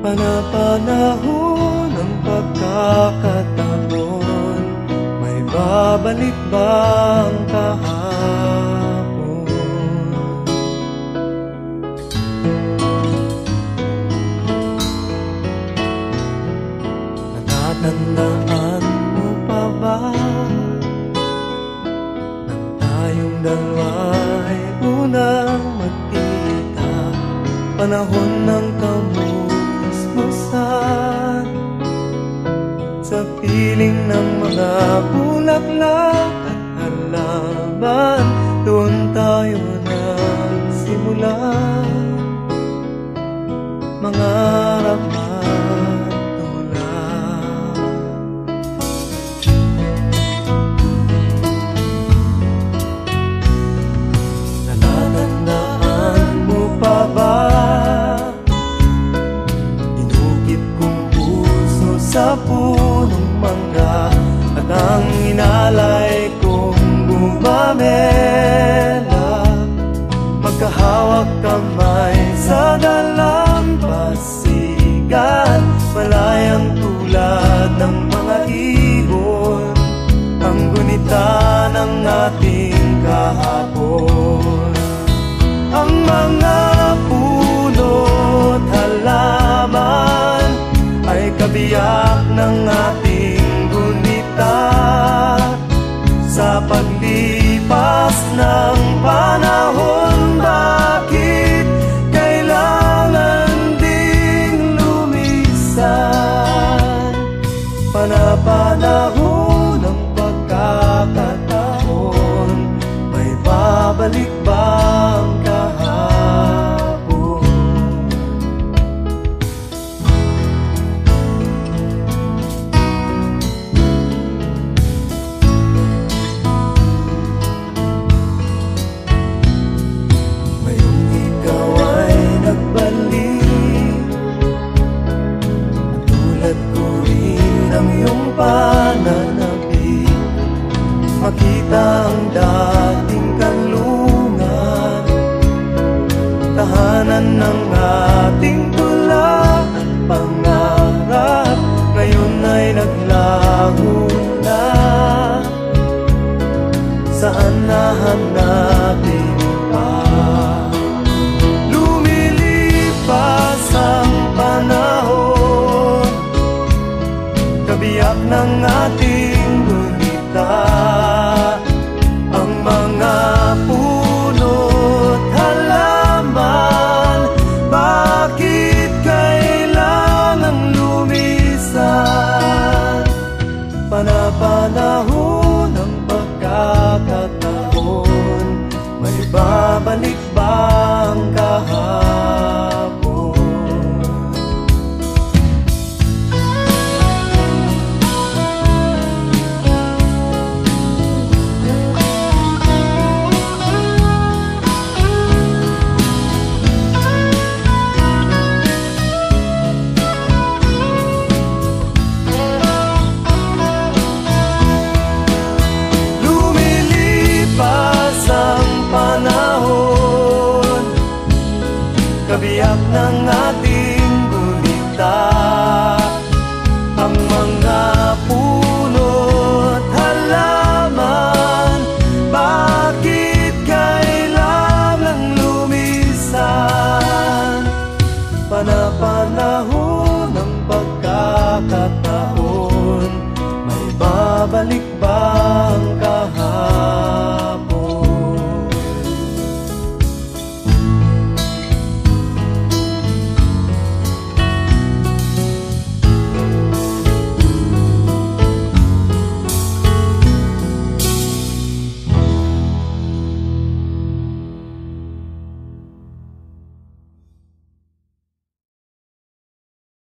Panapanahon ng pagkakataon May babalik ba ang kahapon? Natatandaan mo pa ba Nang tayong dalawa'y unang magkita Panahon ng Sa piling ng mga bulaklak at halaman Doon tayo nagsimula. Mangarap sa punong mangga At ang inalay kong gumamela. Magkahawak kamay sa dalampasigan Malayang tulad ng mga ibon. Ang gunita ng ating kahapon. Ang mga puno't halaman Ay kabiyak babalik ating tula pangarap Ngayon ay naglaho na Saan nahanapin pa? Pagkakataon. May babalik